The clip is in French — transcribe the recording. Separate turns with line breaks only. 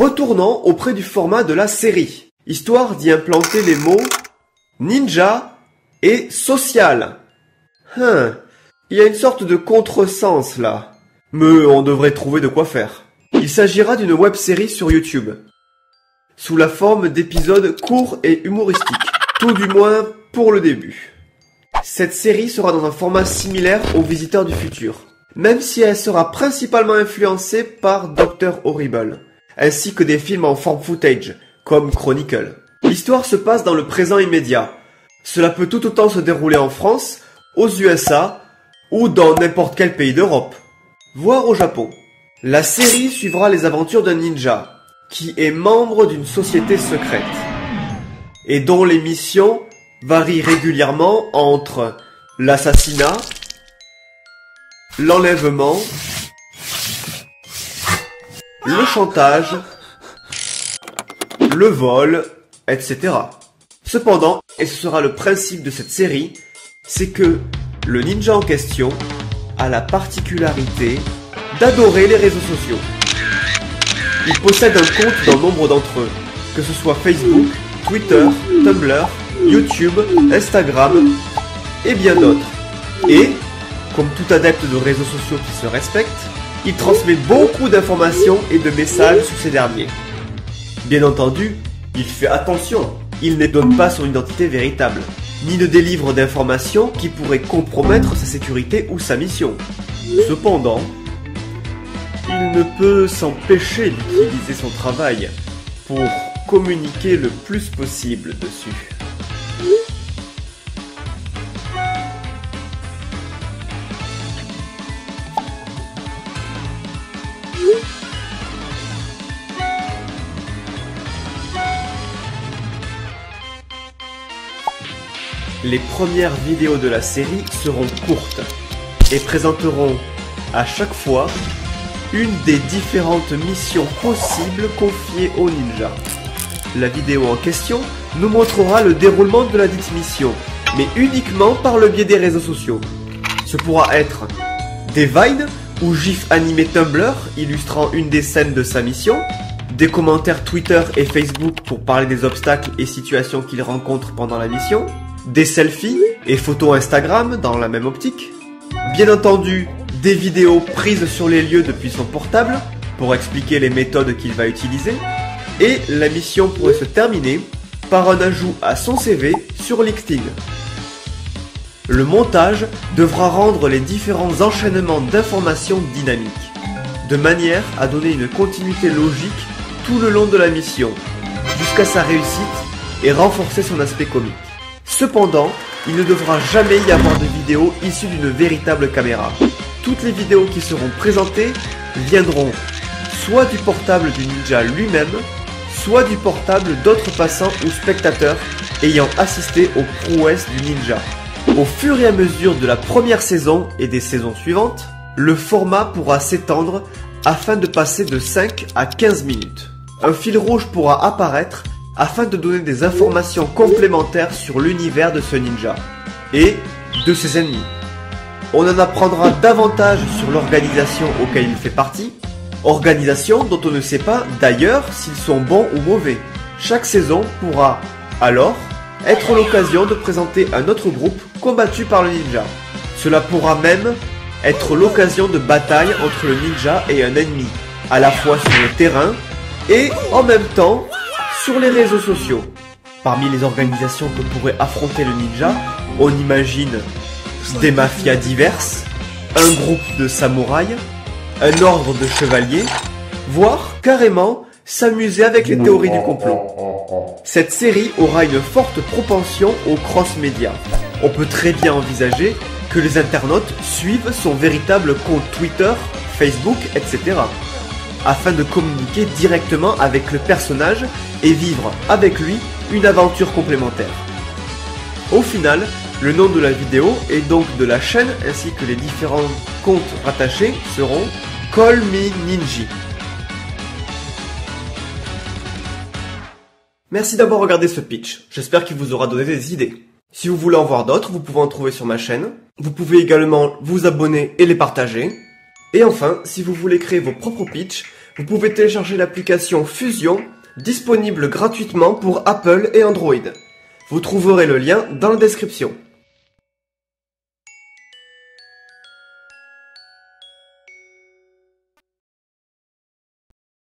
Retournons auprès du format de la série, histoire d'y implanter les mots ninja et social. Hein, il y a une sorte de contresens là. Mais on devrait trouver de quoi faire. Il s'agira d'une web série sur YouTube, sous la forme d'épisodes courts et humoristiques, tout du moins pour le début. Cette série sera dans un format similaire aux Visiteurs du Futur, même si elle sera principalement influencée par Dr. Horrible, ainsi que des films en form footage, comme Chronicle. L'histoire se passe dans le présent immédiat. Cela peut tout autant se dérouler en France, aux USA ou dans n'importe quel pays d'Europe, voire au Japon. La série suivra les aventures d'un ninja, qui est membre d'une société secrète, et dont les missions varient régulièrement entre l'assassinat, l'enlèvement, le chantage, le vol, etc. Cependant, et ce sera le principe de cette série, c'est que le ninja en question a la particularité d'adorer les réseaux sociaux. Il possède un compte dans nombre d'entre eux, que ce soit Facebook, Twitter, Tumblr, YouTube, Instagram et bien d'autres. Et, comme tout adepte de réseaux sociaux qui se respecte, il transmet beaucoup d'informations et de messages sur ces derniers. Bien entendu, il fait attention, il ne donne pas son identité véritable, ni ne délivre d'informations qui pourraient compromettre sa sécurité ou sa mission. Cependant, il ne peut s'empêcher d'utiliser son travail pour communiquer le plus possible dessus. Les premières vidéos de la série seront courtes et présenteront à chaque fois une des différentes missions possibles confiées au ninja. La vidéo en question nous montrera le déroulement de la dite mission, mais uniquement par le biais des réseaux sociaux. Ce pourra être des vines ou gifs animés Tumblr illustrant une des scènes de sa mission, des commentaires Twitter et Facebook pour parler des obstacles et situations qu'il rencontre pendant la mission, des selfies et photos Instagram dans la même optique, bien entendu des vidéos prises sur les lieux depuis son portable pour expliquer les méthodes qu'il va utiliser, et la mission pourrait se terminer par un ajout à son CV sur LinkedIn. Le montage devra rendre les différents enchaînements d'informations dynamiques, de manière à donner une continuité logique tout le long de la mission, jusqu'à sa réussite et renforcer son aspect comique. Cependant, il ne devra jamais y avoir de vidéo issue d'une véritable caméra. Toutes les vidéos qui seront présentées viendront soit du portable du ninja lui-même, soit du portable d'autres passants ou spectateurs ayant assisté aux prouesses du ninja. Au fur et à mesure de la première saison et des saisons suivantes, le format pourra s'étendre afin de passer de 5 à 15 minutes. Un fil rouge pourra apparaître afin de donner des informations complémentaires sur l'univers de ce ninja et de ses ennemis. On en apprendra davantage sur l'organisation auquel il fait partie, organisation dont on ne sait pas d'ailleurs s'ils sont bons ou mauvais. Chaque saison pourra alors être l'occasion de présenter un autre groupe combattu par le ninja. Cela pourra même être l'occasion de bataille entre le ninja et un ennemi, à la fois sur le terrain et en même temps sur les réseaux sociaux. Parmi les organisations que pourrait affronter le ninja, on imagine des mafias diverses, un groupe de samouraïs, un ordre de chevaliers, voire carrément s'amuser avec les théories du complot. Cette série aura une forte propension au cross-média. On peut très bien envisager que les internautes suivent son véritable compte Twitter, Facebook, etc. afin de communiquer directement avec le personnage et vivre avec lui une aventure complémentaire. Au final, le nom de la vidéo et donc de la chaîne ainsi que les différents comptes rattachés seront Call Me Ninji. Merci d'avoir regardé ce pitch, j'espère qu'il vous aura donné des idées. Si vous voulez en voir d'autres, vous pouvez en trouver sur ma chaîne. Vous pouvez également vous abonner et les partager. Et enfin, si vous voulez créer vos propres pitchs, Vous pouvez télécharger l'application Fusion, disponible gratuitement pour Apple et Android. Vous trouverez le lien dans la description.